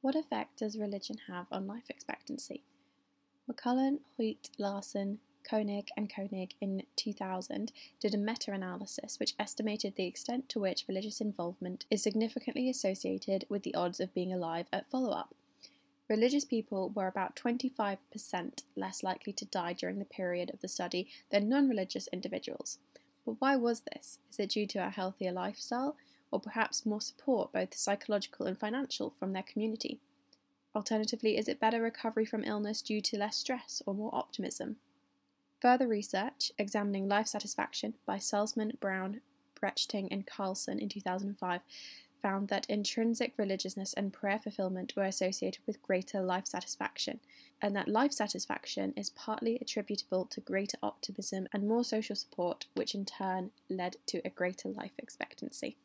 What effect does religion have on life expectancy? McCullough, Hoyt, Larson, Koenig, and Koenig in 2000 did a meta analysis which estimated the extent to which religious involvement is significantly associated with the odds of being alive at follow up. Religious people were about 25% less likely to die during the period of the study than non religious individuals. But why was this? Is it due to a healthier lifestyle, or perhaps more support, both psychological and financial, from their community? Alternatively, is it better recovery from illness due to less stress or more optimism? Further research examining life satisfaction by Salsman, Brown, Brechting, and Carlson in 2005 found that intrinsic religiousness and prayer fulfillment were associated with greater life satisfaction, and that life satisfaction is partly attributable to greater optimism and more social support, which in turn led to a greater life expectancy.